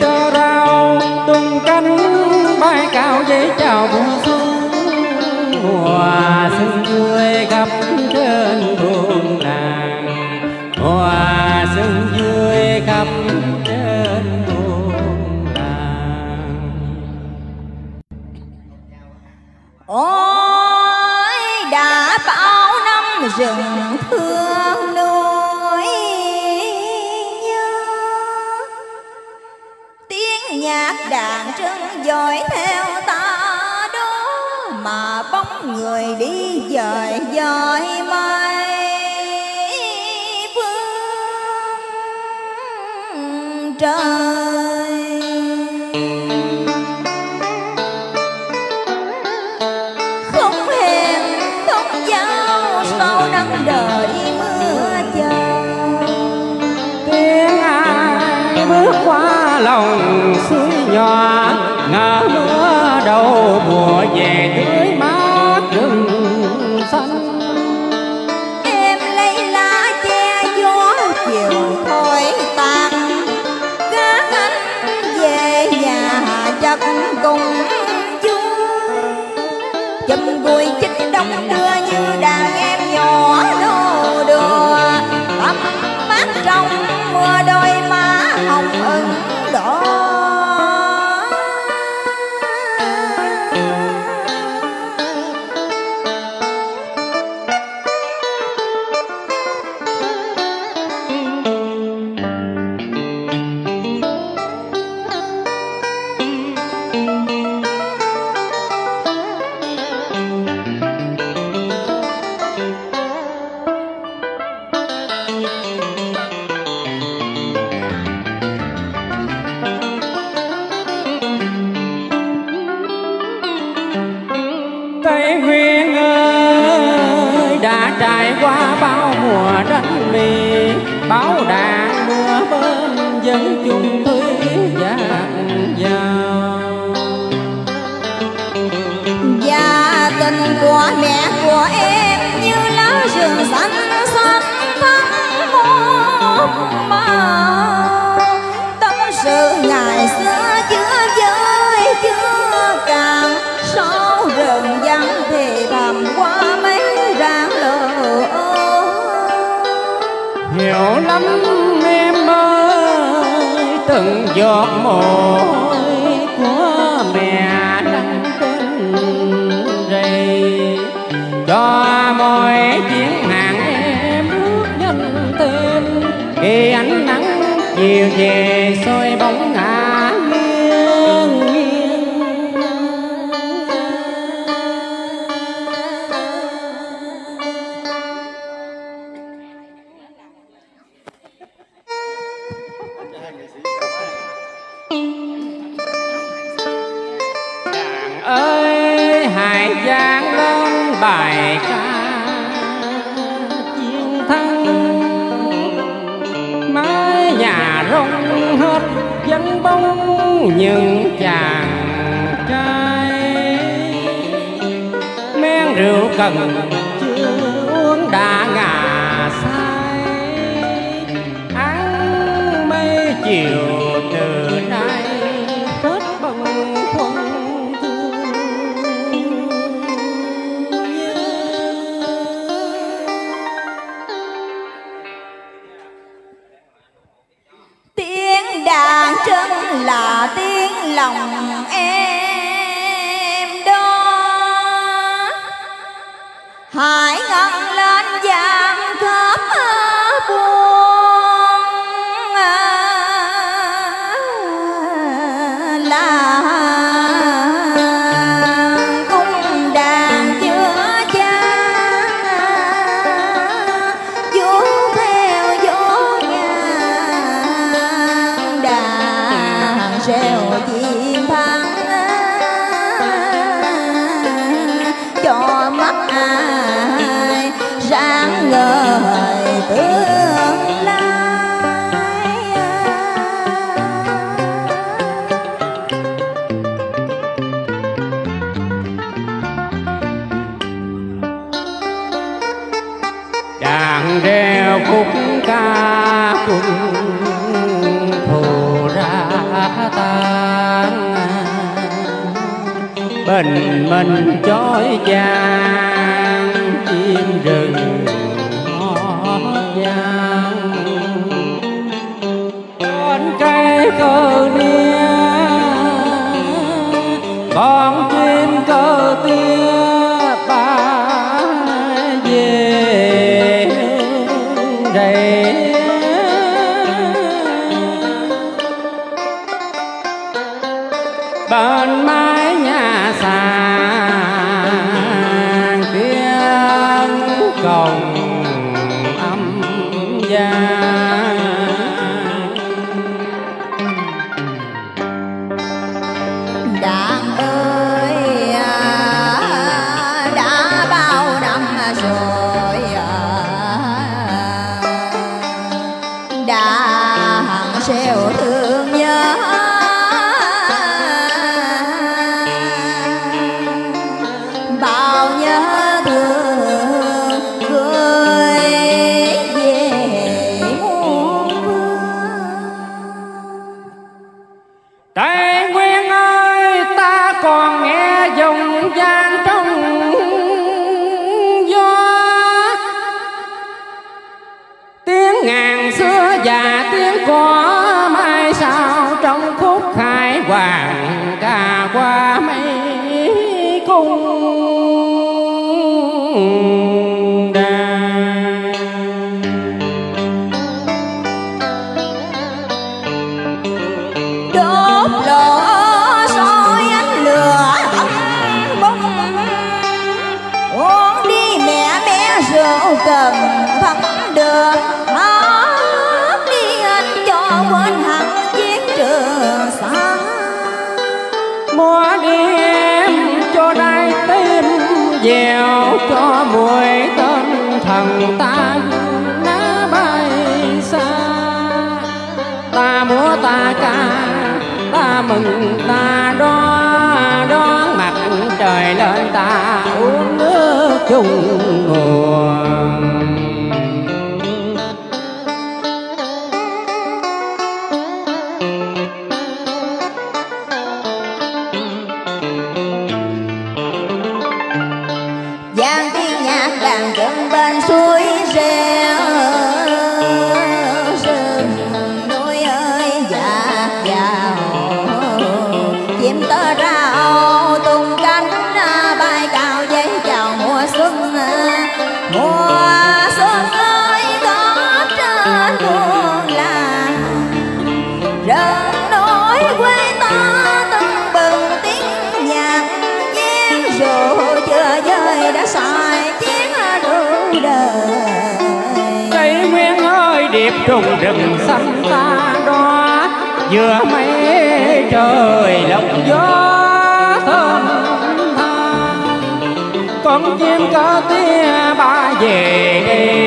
tơ rau, tung cánh bay cao dây chào mùa xuân. Mùa xuân vui khắp trên buồn làng mùa xuân vui khắp trên buồn làng ôi, đã bao năm rừng thương đàn trưng dội theo ta đó mà bóng người đi dời dời mây. Phương trời không hẹn không giao sau nắng đợi mưa chờ. Tiếng ai bước qua lòng suối nhỏ ngỡ mưa đầu, mùa về tưới mát rừng xanh. Em lấy lá che gió chiều thôi tàn, cá anh về nhà chặt cùng chung. Chùm vui chích đông đưa như đàn em nhỏ nô đùa tắm mát trong bao đánh mì báo đàn mưa bên dân chung thủy dạt nghèo lắm, em ơi. Từng giọt môi của mẹ lăn trên rầy. Cho mọi chuyến hàng em bước nhanh tên. Khi ánh nắng chiều về soi bóng ngài giang lên bài ca. Chiến thắng mái nhà rung hết dân bóng những chàng trai. Men rượu cần chưa uống đã ngà say ăn mây chiều bình minh chói chang, chim rừng hót vang con cây cơ nia, con chim cơ tia, ba về đây bạn mai nhà xa. Bao nhớ ta ca, ta mừng, ta đo đón mặt trời lên ta uống nước chung nguồn Chim tơ ra ô tung cánh bay cao dây chào mùa xuân. Mùa xuân ơi, có trên buồn là rừng nỗi quê ta tưng bừng tiếng nhạc. Chén rượu chưa rơi đã xài chén đủ đời. Tây Nguyên ơi, điệp trùng rừng xanh ta giữa Vừa mây trời lộng gió thơm than Con chim có tia ba về đi